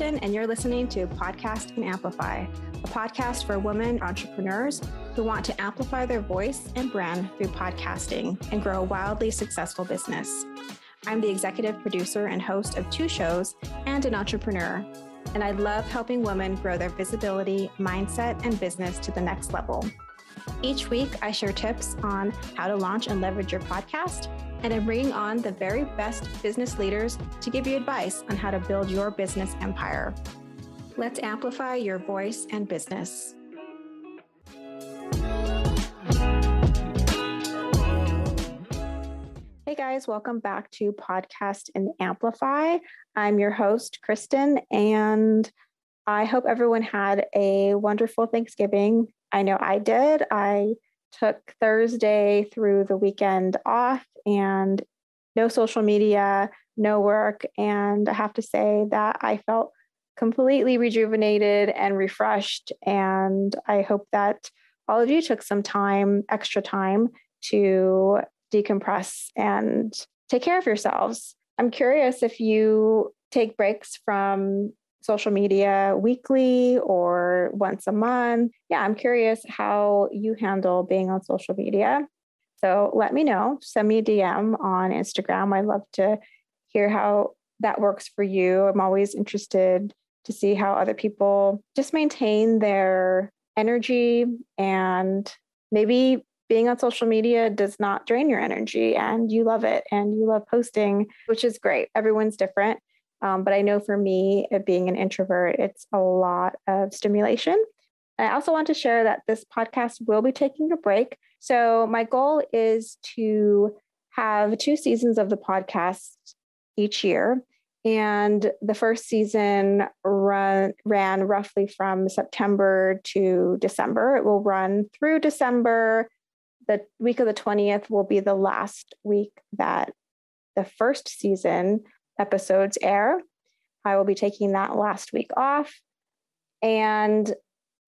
And you're listening to Podcast and Amplify, a podcast for women entrepreneurs who want to amplify their voice and brand through podcasting and grow a wildly successful business. I'm the executive producer and host of two shows and an entrepreneur, and I love helping women grow their visibility, mindset, and business to the next level. Each week, I share tips on how to launch and leverage your podcast and I'm bringing on the very best business leaders to give you advice on how to build your business empire. Let's amplify your voice and business. Hey guys, welcome back to Podcast and Amplify. I'm your host, Kristin, and I hope everyone had a wonderful Thanksgiving. I know I did. I took Thursday through the weekend off and no social media, no work. And I have to say that I felt completely rejuvenated and refreshed. And I hope that all of you took some time, extra time to decompress and take care of yourselves. I'm curious if you take breaks from social media weekly or once a month. Yeah, I'm curious how you handle being on social media. So let me know. Send me a DM on Instagram. I'd love to hear how that works for you. I'm always interested to see how other people just maintain their energy and maybe being on social media does not drain your energy and you love it and you love posting, which is great. Everyone's different. Um, but I know for me, being an introvert, it's a lot of stimulation. I also want to share that this podcast will be taking a break. So, my goal is to have two seasons of the podcast each year. And the first season run, ran roughly from September to December. It will run through December. The week of the 20th will be the last week that the first season episodes air. I will be taking that last week off. And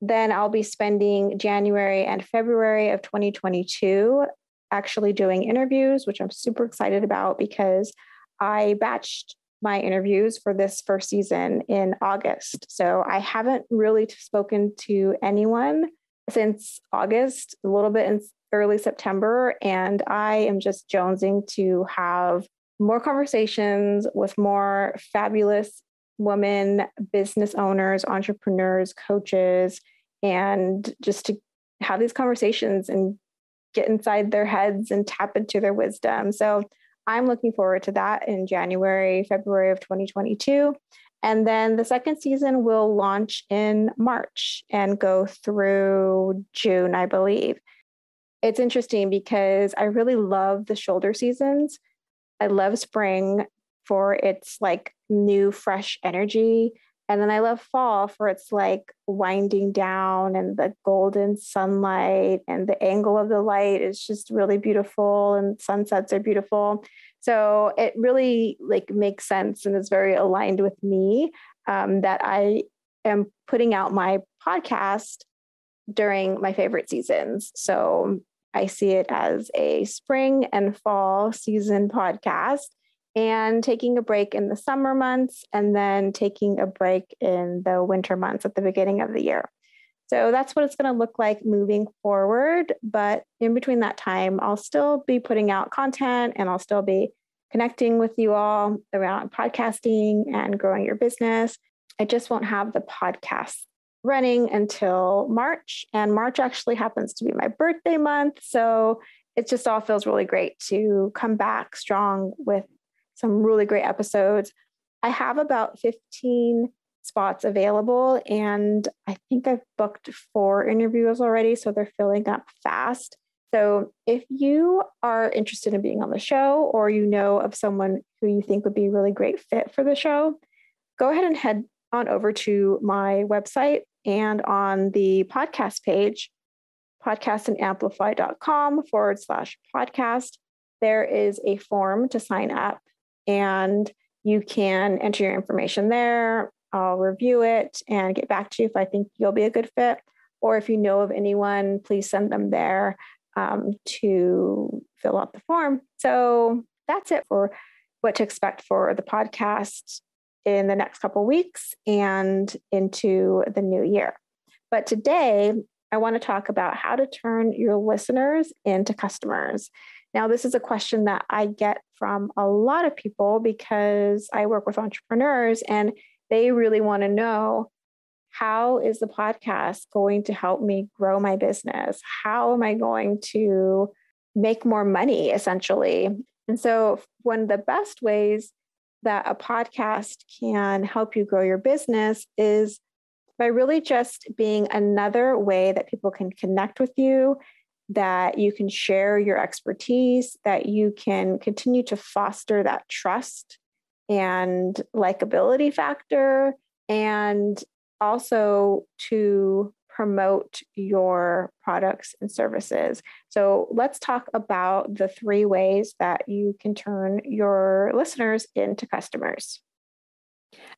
then I'll be spending January and February of 2022 actually doing interviews, which I'm super excited about because I batched my interviews for this first season in August. So I haven't really spoken to anyone since August, a little bit in early September. And I am just jonesing to have more conversations with more fabulous women business owners, entrepreneurs, coaches, and just to have these conversations and get inside their heads and tap into their wisdom. So I'm looking forward to that in January, February of 2022. And then the second season will launch in March and go through June, I believe. It's interesting because I really love the shoulder seasons I love spring for its like new, fresh energy. And then I love fall for its like winding down and the golden sunlight and the angle of the light is just really beautiful and sunsets are beautiful. So it really like makes sense and is very aligned with me um, that I am putting out my podcast during my favorite seasons. So I see it as a spring and fall season podcast and taking a break in the summer months and then taking a break in the winter months at the beginning of the year. So that's what it's going to look like moving forward. But in between that time, I'll still be putting out content and I'll still be connecting with you all around podcasting and growing your business. I just won't have the podcast running until March. And March actually happens to be my birthday month. So it just all feels really great to come back strong with some really great episodes. I have about 15 spots available, and I think I've booked four interviews already. So they're filling up fast. So if you are interested in being on the show or you know of someone who you think would be a really great fit for the show, go ahead and head on over to my website and on the podcast page, podcastandamplify.com forward slash podcast, there is a form to sign up and you can enter your information there. I'll review it and get back to you if I think you'll be a good fit. Or if you know of anyone, please send them there um, to fill out the form. So that's it for what to expect for the podcast in the next couple weeks and into the new year. But today, I want to talk about how to turn your listeners into customers. Now, this is a question that I get from a lot of people because I work with entrepreneurs and they really want to know how is the podcast going to help me grow my business? How am I going to make more money essentially? And so, one of the best ways that a podcast can help you grow your business is by really just being another way that people can connect with you, that you can share your expertise, that you can continue to foster that trust and likability factor, and also to promote your products and services. So, let's talk about the three ways that you can turn your listeners into customers.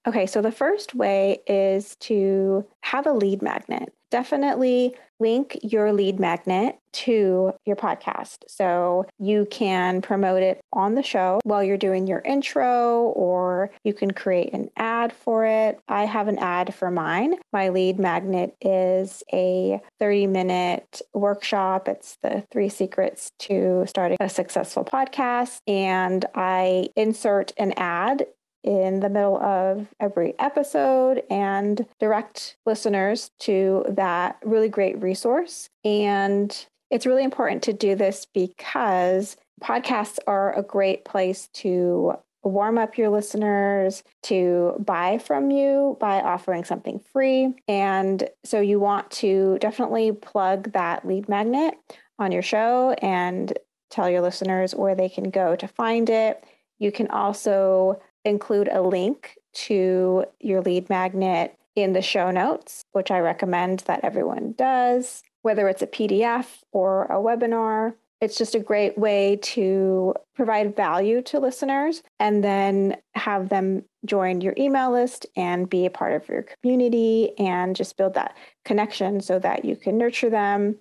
Okay, so the first way is to have a lead magnet. Definitely link your lead magnet to your podcast. So you can promote it on the show while you're doing your intro, or you can create an ad for it. I have an ad for mine. My lead magnet is a 30 minute workshop. It's the three secrets to starting a successful podcast. And I insert an ad in the middle of every episode and direct listeners to that really great resource. And it's really important to do this because podcasts are a great place to warm up your listeners to buy from you by offering something free. And so you want to definitely plug that lead magnet on your show and tell your listeners where they can go to find it. You can also include a link to your lead magnet in the show notes, which I recommend that everyone does, whether it's a PDF or a webinar. It's just a great way to provide value to listeners and then have them join your email list and be a part of your community and just build that connection so that you can nurture them.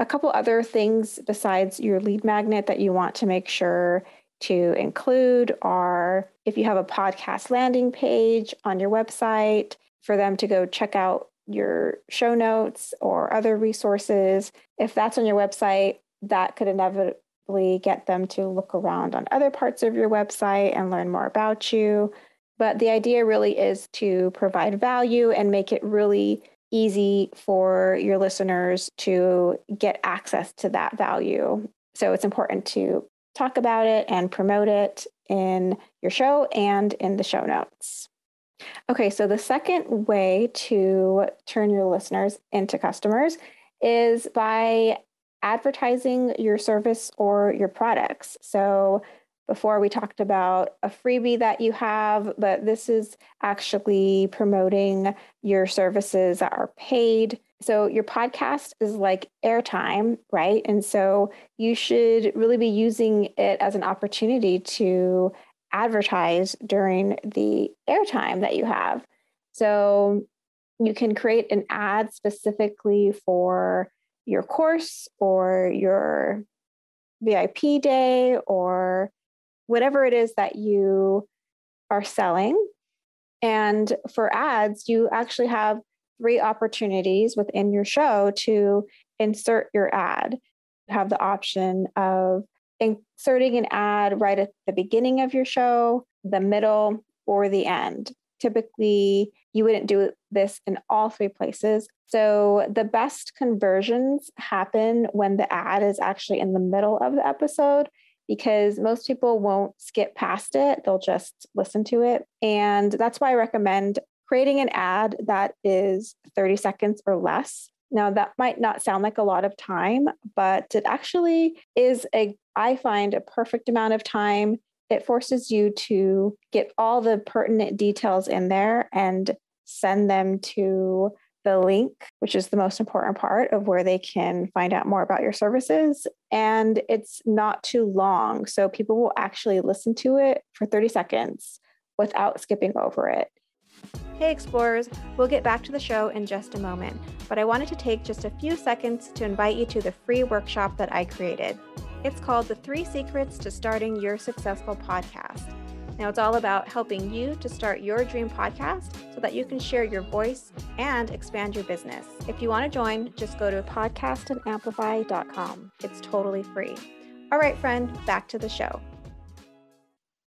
A couple other things besides your lead magnet that you want to make sure to include are if you have a podcast landing page on your website for them to go check out your show notes or other resources. If that's on your website, that could inevitably get them to look around on other parts of your website and learn more about you. But the idea really is to provide value and make it really easy for your listeners to get access to that value. So it's important to talk about it and promote it in your show and in the show notes. Okay, so the second way to turn your listeners into customers is by advertising your service or your products. So before we talked about a freebie that you have, but this is actually promoting your services that are paid. So your podcast is like airtime, right? And so you should really be using it as an opportunity to advertise during the airtime that you have. So you can create an ad specifically for your course or your VIP day or whatever it is that you are selling. And for ads, you actually have three opportunities within your show to insert your ad. You have the option of inserting an ad right at the beginning of your show, the middle, or the end. Typically, you wouldn't do this in all three places. So, the best conversions happen when the ad is actually in the middle of the episode because most people won't skip past it, they'll just listen to it. And that's why I recommend creating an ad that is 30 seconds or less. Now, that might not sound like a lot of time, but it actually is a, I find, a perfect amount of time. It forces you to get all the pertinent details in there and send them to the link, which is the most important part of where they can find out more about your services. And it's not too long. So people will actually listen to it for 30 seconds without skipping over it. Hey, explorers, we'll get back to the show in just a moment, but I wanted to take just a few seconds to invite you to the free workshop that I created. It's called The Three Secrets to Starting Your Successful Podcast. Now, it's all about helping you to start your dream podcast so that you can share your voice and expand your business. If you want to join, just go to podcastandamplify.com. It's totally free. All right, friend, back to the show.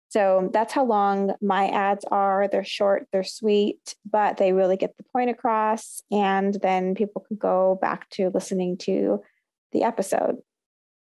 So that's how long my ads are. They're short, they're sweet, but they really get the point across. And then people can go back to listening to the episode.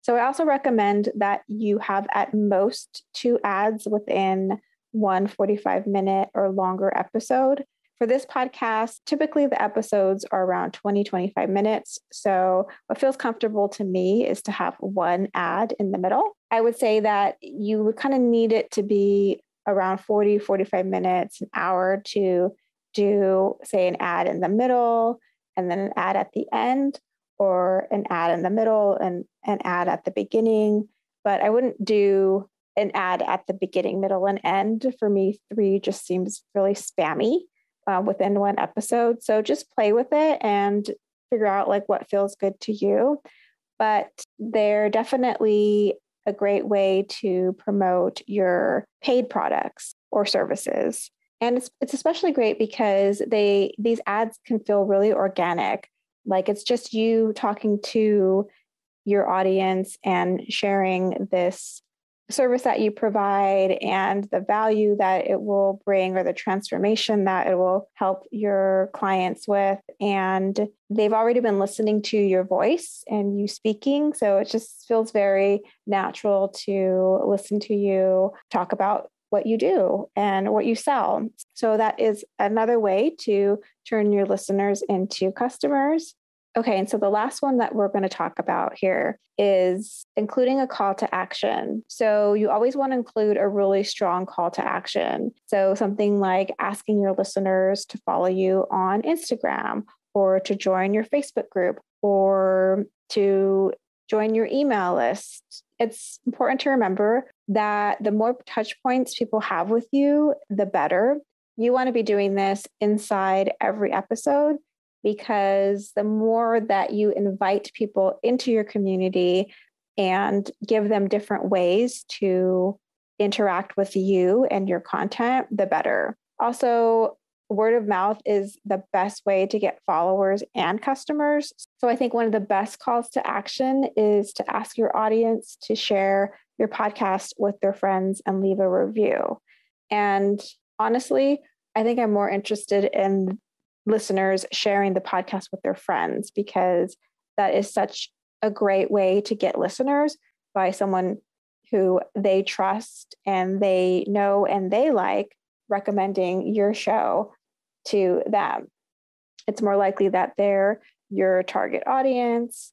So I also recommend that you have at most two ads within one 45 minute or longer episode. For this podcast, typically the episodes are around 20, 25 minutes. So, what feels comfortable to me is to have one ad in the middle. I would say that you would kind of need it to be around 40, 45 minutes, an hour to do, say, an ad in the middle and then an ad at the end, or an ad in the middle and an ad at the beginning. But I wouldn't do an ad at the beginning, middle, and end. For me, three just seems really spammy uh, within one episode. So just play with it and figure out like what feels good to you. But they're definitely a great way to promote your paid products or services. And it's, it's especially great because they these ads can feel really organic. Like it's just you talking to your audience and sharing this service that you provide and the value that it will bring or the transformation that it will help your clients with. And they've already been listening to your voice and you speaking. So it just feels very natural to listen to you talk about what you do and what you sell. So that is another way to turn your listeners into customers. Okay, and so the last one that we're going to talk about here is including a call to action. So you always want to include a really strong call to action. So something like asking your listeners to follow you on Instagram or to join your Facebook group or to join your email list. It's important to remember that the more touch points people have with you, the better. You want to be doing this inside every episode because the more that you invite people into your community and give them different ways to interact with you and your content, the better. Also, word of mouth is the best way to get followers and customers. So I think one of the best calls to action is to ask your audience to share your podcast with their friends and leave a review. And honestly, I think I'm more interested in listeners sharing the podcast with their friends because that is such a great way to get listeners by someone who they trust and they know and they like recommending your show to them. It's more likely that they're your target audience.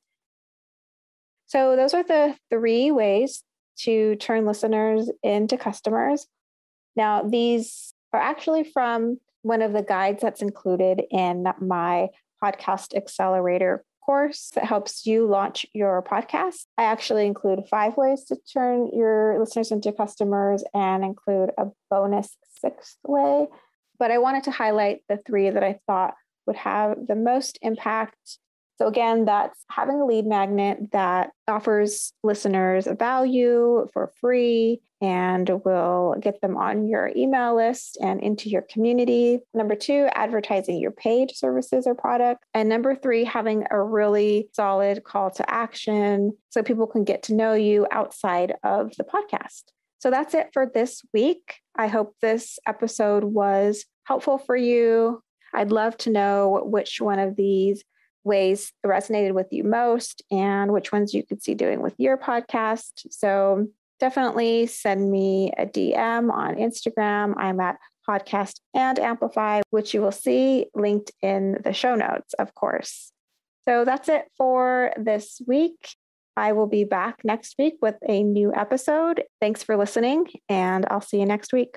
So, those are the three ways to turn listeners into customers. Now, these are actually from one of the guides that's included in my podcast accelerator course that helps you launch your podcast. I actually include five ways to turn your listeners into customers and include a bonus sixth way. But I wanted to highlight the three that I thought would have the most impact so, again, that's having a lead magnet that offers listeners a value for free and we'll get them on your email list and into your community. Number two, advertising your paid services or product. And number three, having a really solid call to action so people can get to know you outside of the podcast. So that's it for this week. I hope this episode was helpful for you. I'd love to know which one of these ways resonated with you most and which ones you could see doing with your podcast. So definitely send me a DM on Instagram. I'm at podcast and amplify, which you will see linked in the show notes, of course. So that's it for this week. I will be back next week with a new episode. Thanks for listening, and I'll see you next week.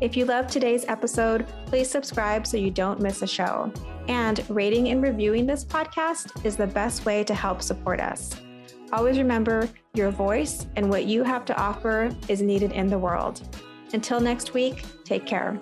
If you loved today's episode, please subscribe so you don't miss a show. And rating and reviewing this podcast is the best way to help support us. Always remember your voice and what you have to offer is needed in the world. Until next week, take care.